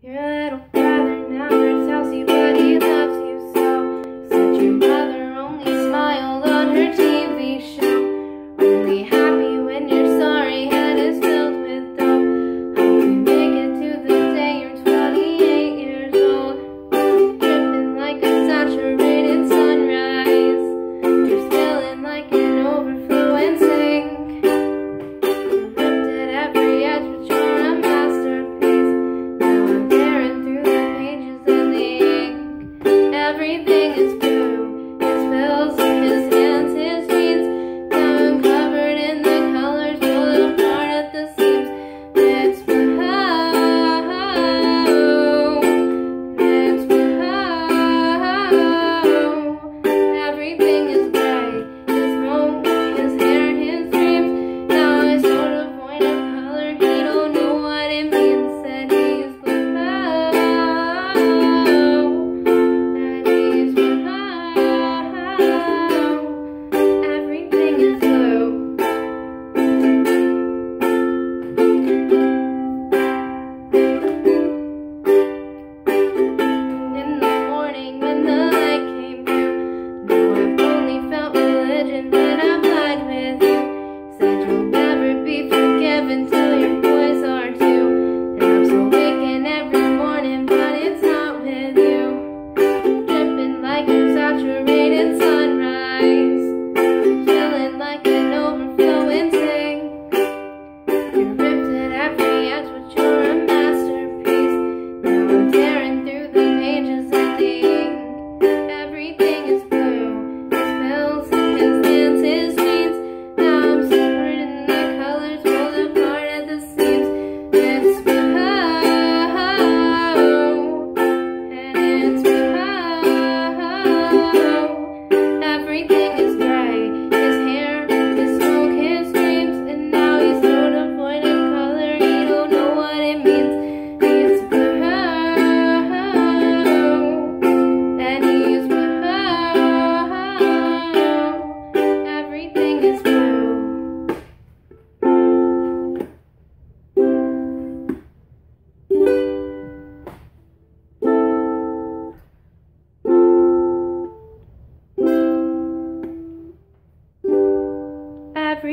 Yeah, I don't everything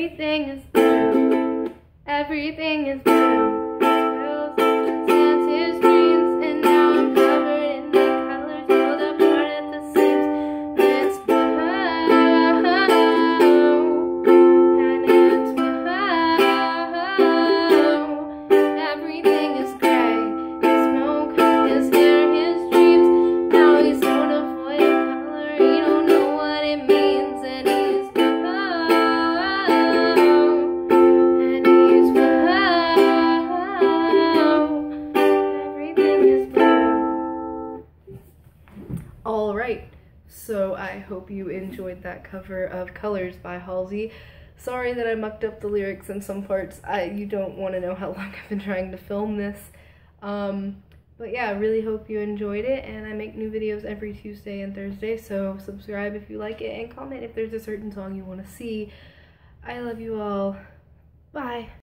Everything is everything is So I hope you enjoyed that cover of Colors by Halsey. Sorry that I mucked up the lyrics in some parts. I, you don't want to know how long I've been trying to film this. Um, but yeah, I really hope you enjoyed it, and I make new videos every Tuesday and Thursday, so subscribe if you like it, and comment if there's a certain song you want to see. I love you all. Bye.